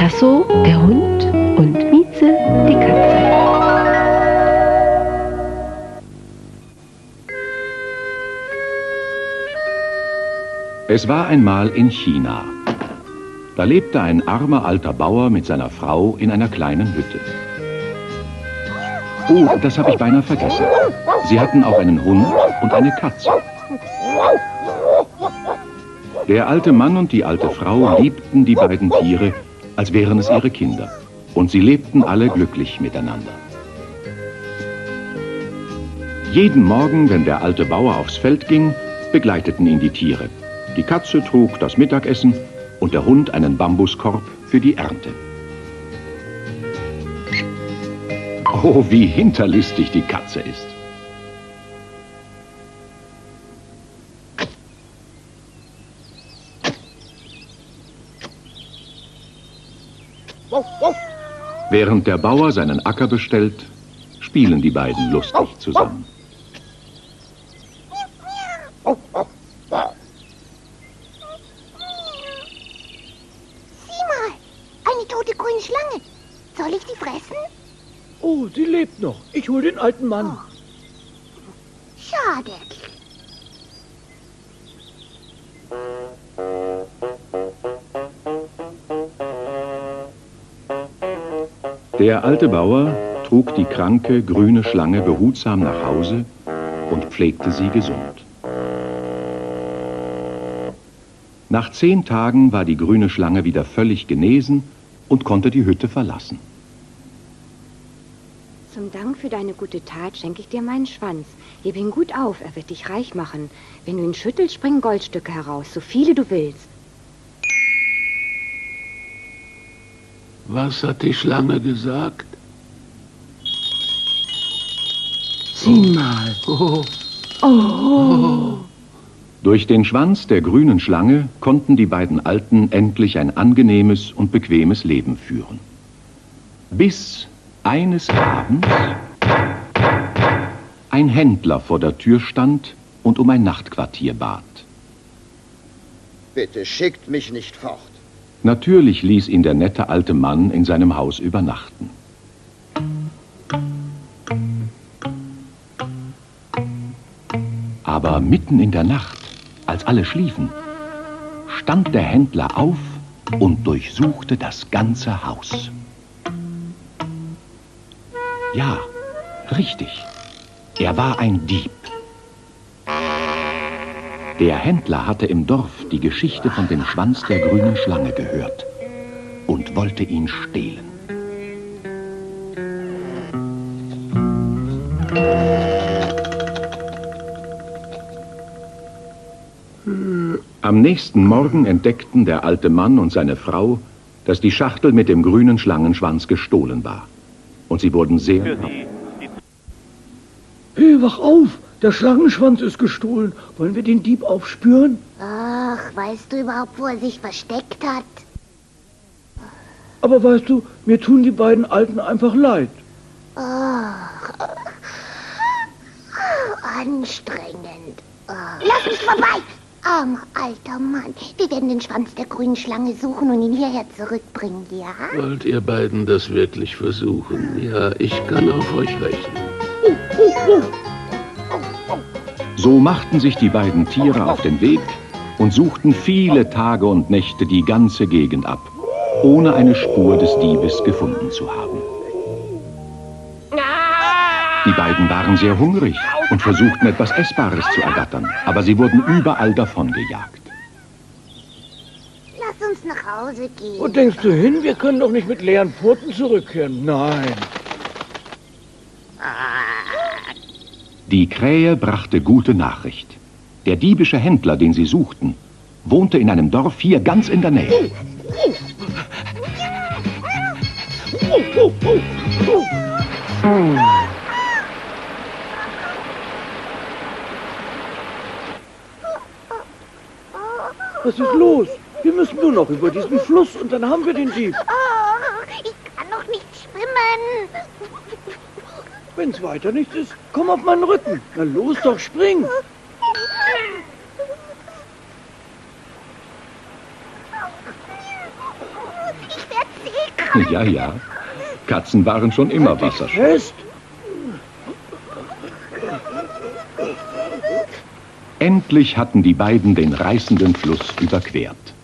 Tasso, der Hund, und Mieze, die Katze. Es war einmal in China. Da lebte ein armer alter Bauer mit seiner Frau in einer kleinen Hütte. Oh, das habe ich beinahe vergessen. Sie hatten auch einen Hund und eine Katze. Der alte Mann und die alte Frau liebten die beiden Tiere als wären es ihre Kinder. Und sie lebten alle glücklich miteinander. Jeden Morgen, wenn der alte Bauer aufs Feld ging, begleiteten ihn die Tiere. Die Katze trug das Mittagessen und der Hund einen Bambuskorb für die Ernte. Oh, wie hinterlistig die Katze ist. Während der Bauer seinen Acker bestellt, spielen die beiden lustig zusammen. Sieh mal, eine tote grüne Schlange. Soll ich die fressen? Oh, sie lebt noch. Ich hol den alten Mann. Schade. Der alte Bauer trug die kranke, grüne Schlange behutsam nach Hause und pflegte sie gesund. Nach zehn Tagen war die grüne Schlange wieder völlig genesen und konnte die Hütte verlassen. Zum Dank für deine gute Tat schenke ich dir meinen Schwanz. Heb ihn gut auf, er wird dich reich machen. Wenn du ihn schüttelst, springen Goldstücke heraus, so viele du willst. Was hat die Schlange gesagt? Sieh mal. Oh, Oh. Durch den Schwanz der grünen Schlange konnten die beiden Alten endlich ein angenehmes und bequemes Leben führen. Bis eines Abends ein Händler vor der Tür stand und um ein Nachtquartier bat. Bitte schickt mich nicht fort. Natürlich ließ ihn der nette alte Mann in seinem Haus übernachten. Aber mitten in der Nacht, als alle schliefen, stand der Händler auf und durchsuchte das ganze Haus. Ja, richtig. Er war ein Dieb. Der Händler hatte im Dorf die Geschichte von dem Schwanz der grünen Schlange gehört und wollte ihn stehlen. Am nächsten Morgen entdeckten der alte Mann und seine Frau, dass die Schachtel mit dem grünen Schlangenschwanz gestohlen war. Und sie wurden sehr... Hey, wach auf! Der Schlangenschwanz ist gestohlen. Wollen wir den Dieb aufspüren? Ach, weißt du überhaupt, wo er sich versteckt hat? Aber weißt du, mir tun die beiden Alten einfach leid. Ach, anstrengend. Lass mich vorbei! Armer alter Mann. Wir werden den Schwanz der grünen Schlange suchen und ihn hierher zurückbringen, ja? wollt ihr beiden das wirklich versuchen? Ja, ich kann auf euch rechnen. So machten sich die beiden Tiere auf den Weg und suchten viele Tage und Nächte die ganze Gegend ab, ohne eine Spur des Diebes gefunden zu haben. Die beiden waren sehr hungrig und versuchten etwas Essbares zu ergattern, aber sie wurden überall davongejagt. Lass uns nach Hause gehen. Wo denkst du hin? Wir können doch nicht mit leeren Pfoten zurückkehren. Nein. Die Krähe brachte gute Nachricht. Der diebische Händler, den sie suchten, wohnte in einem Dorf hier ganz in der Nähe. Was ist los? Wir müssen nur noch über diesen Fluss und dann haben wir den Dieb. Oh, ich kann noch nicht schwimmen. Wenn's weiter nichts ist, komm auf meinen Rücken. Na los doch, spring. Ich werde seekrank. Ja, ja. Katzen waren schon immer wasserscheu. Fest. Endlich hatten die beiden den reißenden Fluss überquert.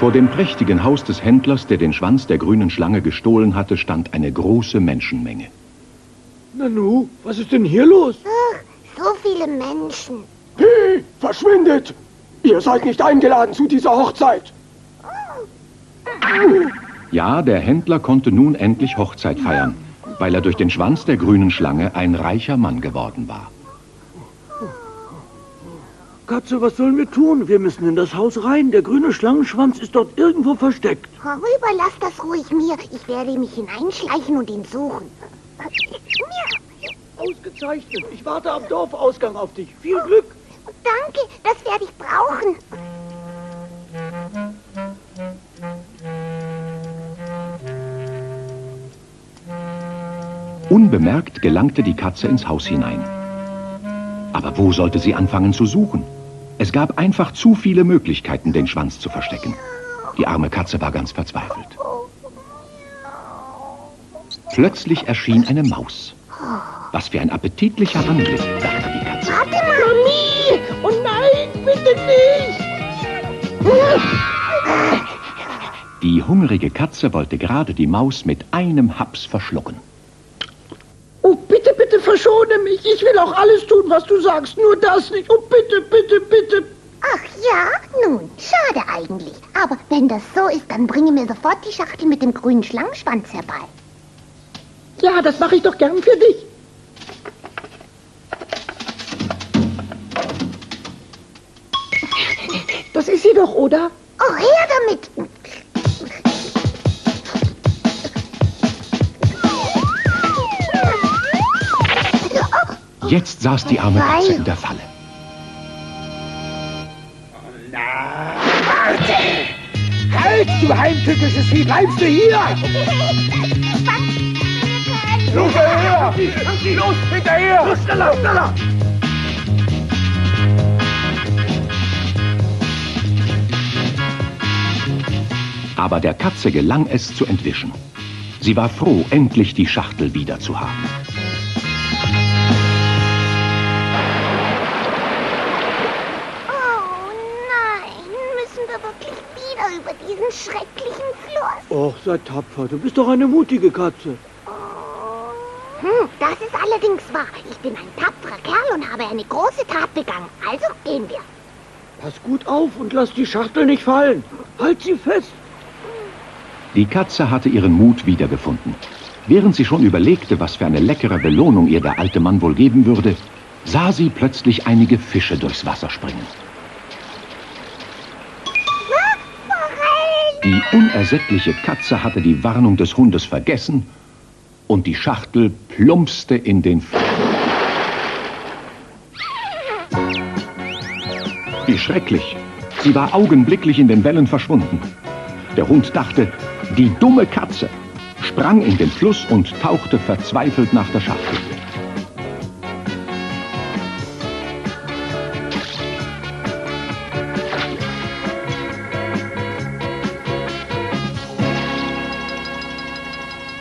Vor dem prächtigen Haus des Händlers, der den Schwanz der grünen Schlange gestohlen hatte, stand eine große Menschenmenge. Nanu, was ist denn hier los? Ach, so viele Menschen. Hey, verschwindet! Ihr seid nicht eingeladen zu dieser Hochzeit. Ja, der Händler konnte nun endlich Hochzeit feiern, weil er durch den Schwanz der grünen Schlange ein reicher Mann geworden war. Katze, was sollen wir tun? Wir müssen in das Haus rein. Der grüne Schlangenschwanz ist dort irgendwo versteckt. Überlass das ruhig mir. Ich werde mich hineinschleichen und ihn suchen. Ausgezeichnet. Ich warte am Dorfausgang auf dich. Viel Glück. Danke, das werde ich brauchen. Unbemerkt gelangte die Katze ins Haus hinein. Aber wo sollte sie anfangen zu suchen? Es gab einfach zu viele Möglichkeiten, den Schwanz zu verstecken. Die arme Katze war ganz verzweifelt. Plötzlich erschien eine Maus. Was für ein appetitlicher Anblick, dachte die Katze. Warte mal. Oh nein, bitte nicht. Die hungrige Katze wollte gerade die Maus mit einem Haps verschlucken. Oh, bitte verschone mich. Ich will auch alles tun, was du sagst. Nur das nicht. Oh, bitte, bitte, bitte. Ach ja, nun, schade eigentlich. Aber wenn das so ist, dann bringe mir sofort die Schachtel mit dem grünen Schlangenschwanz herbei. Ja, das mache ich doch gern für dich. Das ist sie doch, oder? Oh, her damit. Jetzt saß die arme Katze in der Falle. Halt, du heimtückisches Vieh, bleibst du hier! Los, hinterher! Los, hinterher! Los, schneller, schneller! Aber der Katze gelang es zu entwischen. Sie war froh, endlich die Schachtel wieder zu haben. Diesen schrecklichen Fluss? Och, sei tapfer. Du bist doch eine mutige Katze. Hm, das ist allerdings wahr. Ich bin ein tapferer Kerl und habe eine große Tat begangen. Also gehen wir. Pass gut auf und lass die Schachtel nicht fallen. Halt sie fest. Die Katze hatte ihren Mut wiedergefunden. Während sie schon überlegte, was für eine leckere Belohnung ihr der alte Mann wohl geben würde, sah sie plötzlich einige Fische durchs Wasser springen. Die unersättliche Katze hatte die Warnung des Hundes vergessen und die Schachtel plumpste in den Fluss. Wie schrecklich. Sie war augenblicklich in den Wellen verschwunden. Der Hund dachte, die dumme Katze, sprang in den Fluss und tauchte verzweifelt nach der Schachtel.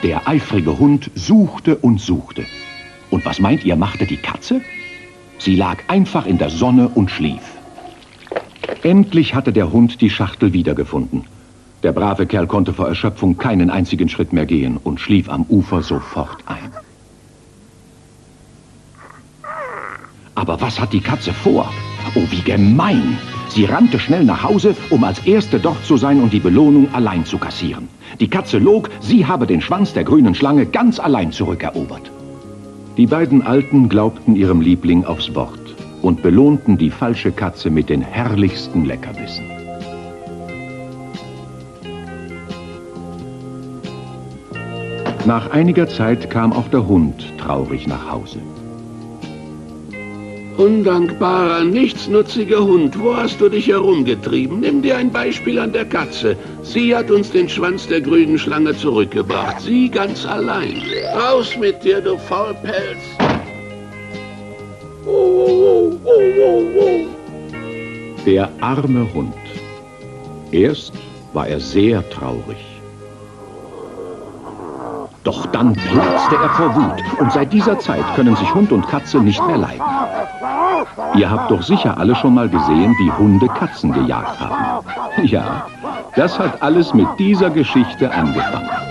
Der eifrige Hund suchte und suchte. Und was meint ihr, machte die Katze? Sie lag einfach in der Sonne und schlief. Endlich hatte der Hund die Schachtel wiedergefunden. Der brave Kerl konnte vor Erschöpfung keinen einzigen Schritt mehr gehen und schlief am Ufer sofort ein. Aber was hat die Katze vor? Oh, wie gemein! Sie rannte schnell nach Hause, um als Erste dort zu sein und die Belohnung allein zu kassieren. Die Katze log, sie habe den Schwanz der grünen Schlange ganz allein zurückerobert. Die beiden Alten glaubten ihrem Liebling aufs Wort und belohnten die falsche Katze mit den herrlichsten Leckerbissen. Nach einiger Zeit kam auch der Hund traurig nach Hause. Undankbarer, nichtsnutziger Hund, wo hast du dich herumgetrieben? Nimm dir ein Beispiel an der Katze. Sie hat uns den Schwanz der grünen Schlange zurückgebracht. Sie ganz allein. Raus mit dir, du Faulpelz. Der arme Hund. Erst war er sehr traurig. Doch dann platzte er vor Wut und seit dieser Zeit können sich Hund und Katze nicht mehr leiden. Ihr habt doch sicher alle schon mal gesehen, wie Hunde Katzen gejagt haben. Ja, das hat alles mit dieser Geschichte angefangen.